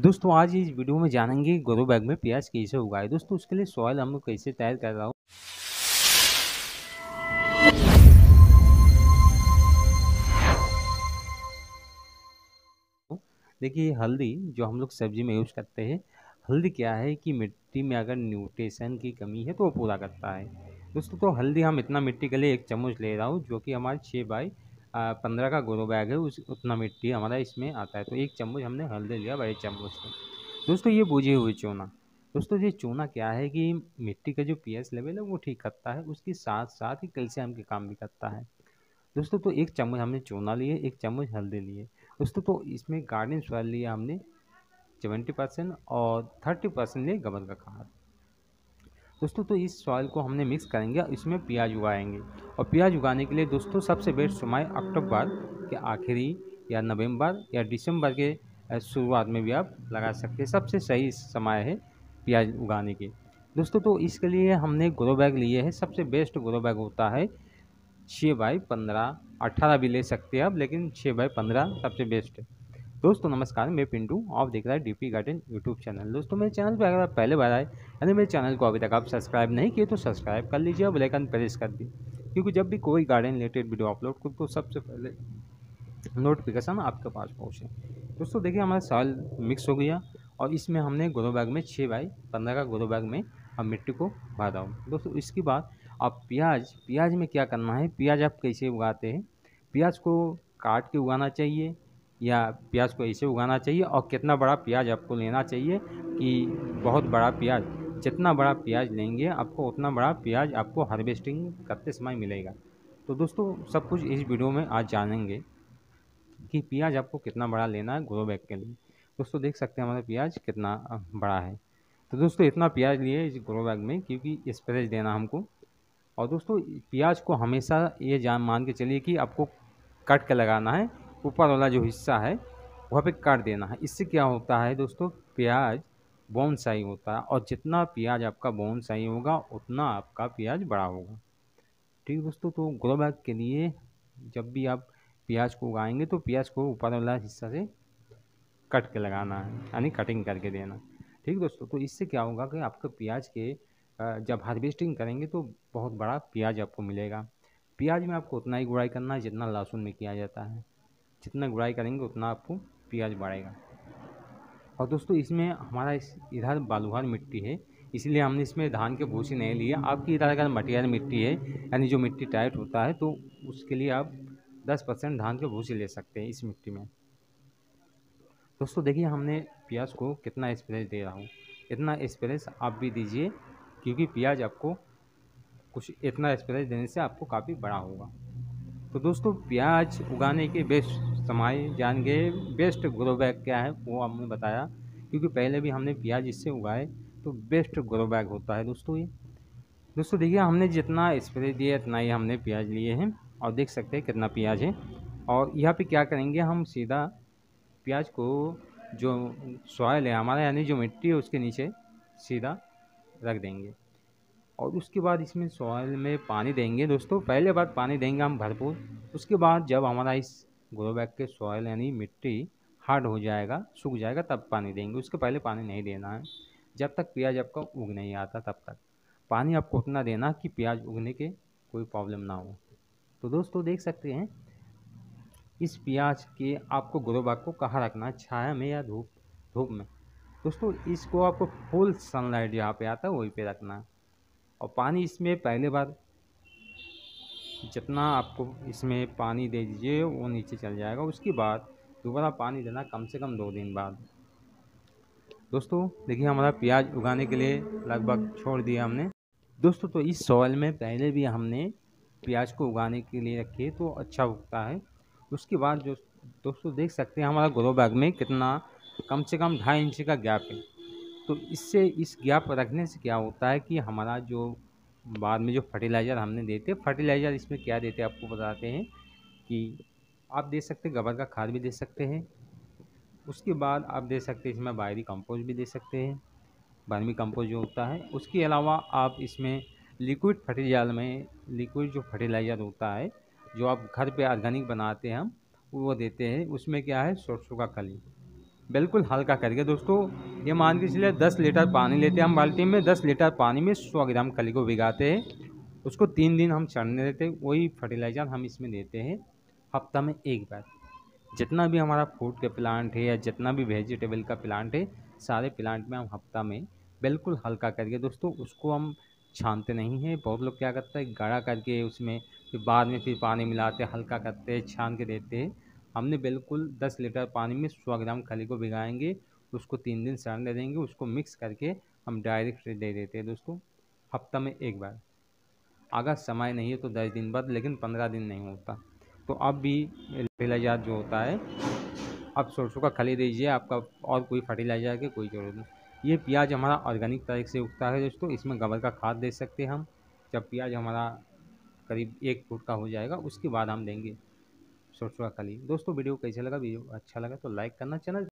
दोस्तों, आज इस वीडियो में जानेंगे ग्रो बैग में प्याज कैसे उगाए। दोस्तों, उसके लिए सॉइल हम लोग कैसे तैयार कर रहा हूँ। देखिए, हल्दी जो हम लोग सब्ज़ी में यूज़ करते हैं, हल्दी क्या है कि मिट्टी में अगर न्यूट्रिशन की कमी है तो वो पूरा करता है। दोस्तों तो हल्दी हम इतना मिट्टी के लिए एक चम्मच ले रहा हूँ, जो कि हमारे छः बाई पंद्रह का ग्रो बैग है, उस, उतना मिट्टी हमारा इसमें आता है। तो एक चम्मच हमने हल्दी लिया बड़े चम्मच से। दोस्तों, ये बूझे हुए चूना। दोस्तों, ये चूना क्या है कि मिट्टी का जो पी लेवल है, वो ठीक करता है, उसके साथ साथ ही कैल्शियम के काम भी करता है। दोस्तों तो एक चम्मच हमने चूना लिए, एक चम्मच हल्दी लिए। दोस्तों तो इसमें गार्डन सॉइल लिया हमने सेवेंटी परसेंट और थर्टी परसेंट लिए गबर का खाद दोस्तों तो इस सॉइल को हमने मिक्स करेंगे इसमें प्याज उगाएँगे। और प्याज उगाने के लिए दोस्तों, सबसे बेस्ट समय अक्टूबर के आखिरी या नवंबर या दिसंबर के शुरुआत में भी आप लगा सकते हैं। सबसे सही समय है प्याज उगाने के। दोस्तों तो इसके लिए हमने ग्रो बैग लिए हैं। सबसे बेस्ट ग्रो बैग होता है छः बाई पंद्रह। अट्ठारह भी ले सकते हैं आप, लेकिन छः बाई पंद्रह सबसे बेस्ट है। दोस्तों नमस्कार, मैं पिंटू, आप देख रहे हैं डीपी गार्डन यूट्यूब चैनल दोस्तों, मेरे चैनल पर अगर आप पहले बार आए, यानी मेरे चैनल को अभी तक आप सब्सक्राइब नहीं किए तो सब्सक्राइब कर लीजिए और बेलाइकन प्रेस कर दी क्योंकि जब भी कोई गार्डन रिलेटेड वीडियो अपलोड करूँ तो सबसे पहले नोटिफिकेशन आपके पास पहुँचे। दोस्तों, देखिए, हमारा साल मिक्स हो गया और इसमें हमने ग्रो बैग में छः बाई पंद्रह का ग्रो बैग में अब मिट्टी को भरा दोस्तों, इसके बाद आप प्याज प्याज में क्या करना है, प्याज आप कैसे उगाते हैं? प्याज को काट के उगाना चाहिए या प्याज को ऐसे उगाना चाहिए और कितना बड़ा प्याज आपको लेना चाहिए कि बहुत बड़ा प्याज, जितना बड़ा प्याज लेंगे आपको उतना बड़ा प्याज आपको हार्वेस्टिंग करते समय मिलेगा। तो दोस्तों, सब कुछ इस वीडियो में आज जानेंगे कि प्याज आपको कितना बड़ा लेना है ग्रो बैग के लिए। दोस्तों, देख सकते हैं हमारा प्याज कितना बड़ा है। तो दोस्तों, इतना प्याज लिए इस ग्रो बैग में क्योंकि स्प्रेज देना हमको। और दोस्तों, प्याज को हमेशा ये जान मान के चलिए कि आपको कट के लगाना है ऊपर वाला जो हिस्सा है, वहाँ पे काट देना है। इससे क्या होता है दोस्तों? प्याज बोन साई होता है और जितना प्याज आपका बोन साई होगा, उतना आपका प्याज बड़ा होगा। ठीक दोस्तों तो ग्रो बैग के लिए जब भी आप प्याज को उगाएँगे तो प्याज को ऊपर वाला हिस्सा से कट के लगाना है, यानी कटिंग करके देना ठीक दोस्तों तो इससे क्या होगा कि आपके प्याज के जब हार्वेस्टिंग करेंगे तो बहुत बड़ा प्याज आपको मिलेगा। प्याज में आपको उतना ही गुड़ाई करना है जितना लहसुन में किया जाता है। जितना गुड़ाई करेंगे, उतना आपको प्याज बढ़ेगा। और दोस्तों, इसमें हमारा इस, इधर बालूहार मिट्टी है, इसलिए हमने इसमें धान के भूसी नहीं लिए आपकी इधर अगर मटियार मिट्टी है, यानी जो मिट्टी टाइट होता है तो उसके लिए आप 10 परसेंट धान के भूसी ले सकते हैं इस मिट्टी में। दोस्तों, देखिए, हमने प्याज को कितना स्प्रेस दे रहा हूँ। इतना स्प्रेस आप भी दीजिए, क्योंकि प्याज आपको कुछ इतना स्प्रेस देने से आपको काफ़ी बड़ा होगा। तो दोस्तों, प्याज उगाने के बेस्ट समय जान गए। बेस्ट ग्रो बैग क्या है, वो हमने बताया। क्योंकि पहले भी हमने प्याज इससे उगाए तो बेस्ट ग्रो बैग होता है दोस्तों ये। दोस्तों देखिए, हमने जितना स्प्रे दिया, इतना ही हमने प्याज लिए हैं। और देख सकते हैं कितना प्याज है। और यहाँ पे क्या करेंगे, हम सीधा प्याज को जो सॉयल है, हमारा यानी जो मिट्टी है, उसके नीचे सीधा रख देंगे। और उसके बाद इसमें सॉयल में पानी देंगे दोस्तों। पहले बार पानी देंगे हम भरपूर। उसके बाद जब हमारा इस ग्रो बैग के सॉयल यानी मिट्टी हार्ड हो जाएगा, सूख जाएगा, तब पानी देंगे। उसके पहले पानी नहीं देना है। जब तक प्याज आपका उग नहीं आता, तब तक। पानी आपको उतना देना कि प्याज उगने के कोई प्रॉब्लम ना हो। तो दोस्तों, देख सकते हैं, इस प्याज के आपको ग्रो बैग को कहाँ रखना है? छाया में या धूप धूप में? दोस्तों, इसको आपको फुल सनलाइट जहाँ पे आता है, वहीं पे रखना है। और पानी इसमें पहले बार जितना आपको इसमें पानी दे दीजिए, वो नीचे चल जाएगा। उसके बाद दोबारा पानी देना कम से कम दो दिन बाद। दोस्तों, देखिए हमारा प्याज उगाने के लिए लगभग छोड़ दिया हमने। दोस्तों तो इस सॉइल में पहले भी हमने प्याज को उगाने के लिए रखे तो अच्छा उगता है। उसके बाद जो, दोस्तों, देख सकते हैं हमारा ग्रो बैग में कितना कम से कम ढाई इंच का गैप है। तो इससे इस गैप रखने से क्या होता है कि हमारा जो बाद में जो फर्टिलाइज़र हमने देते फर्टिलाइज़र इसमें क्या देते आपको बताते हैं कि आप दे सकते हैं गोबर का खाद भी दे सकते हैं। उसके बाद आप दे सकते हैं इसमें बायरी कंपोज भी दे सकते हैं बारहवीं कंपोज जो होता है। उसके अलावा आप इसमें लिक्विड फर्टिलाइज़र में लिक्विड जो फर्टिलाइज़र होता है, जो आप घर पे ऑर्गेनिक बनाते हैं हम, वो देते हैं। उसमें क्या है? सरसों का कली। बिल्कुल हल्का करके दोस्तों। ये मान के चलिए दस लीटर पानी लेते हैं हम बाल्टी में। दस लीटर पानी में सौ ग्राम खली को भिगाते हैं। उसको तीन दिन हम चढ़ने देते हैं। वही फर्टिलाइज़र हम इसमें देते हैं हफ़्ता में एक बार। जितना भी हमारा फ्रूट के प्लांट है या जितना भी वेजिटेबल का प्लांट है, सारे प्लांट में हम हफ़्ता में बिल्कुल हल्का करके दोस्तों। उसको हम छानते नहीं हैं। बहुत लोग क्या करते हैं, गाढ़ा करके उसमें फिर बाद में फिर पानी मिलाते हल्का करते छान के देते हैं। हमने बिल्कुल दस लीटर पानी में सौ ग्राम खली को भिगाएँगे, उसको तीन दिन सड़ने देंगे, उसको मिक्स करके हम डायरेक्ट दे देते हैं दोस्तों, हफ़्ता में एक बार। अगर समय नहीं है तो दस दिन बाद, लेकिन पंद्रह दिन नहीं होता। तो अब भी फर्टिलाइज़र जो होता है अब सरसों का खली दीजिए, आपका और कोई फर्टिलाइज़र की कोई ज़रूरत नहीं। ये प्याज हमारा ऑर्गेनिक तरीके से उगता है दोस्तों, इसमें गोबर का खाद दे सकते हैं हम। जब प्याज हमारा करीब एक फुट का हो जाएगा, उसके बाद हम देंगे। सरसों काली दोस्तों वीडियो कैसे लगा? वीडियो अच्छा लगा तो लाइक करना चैनल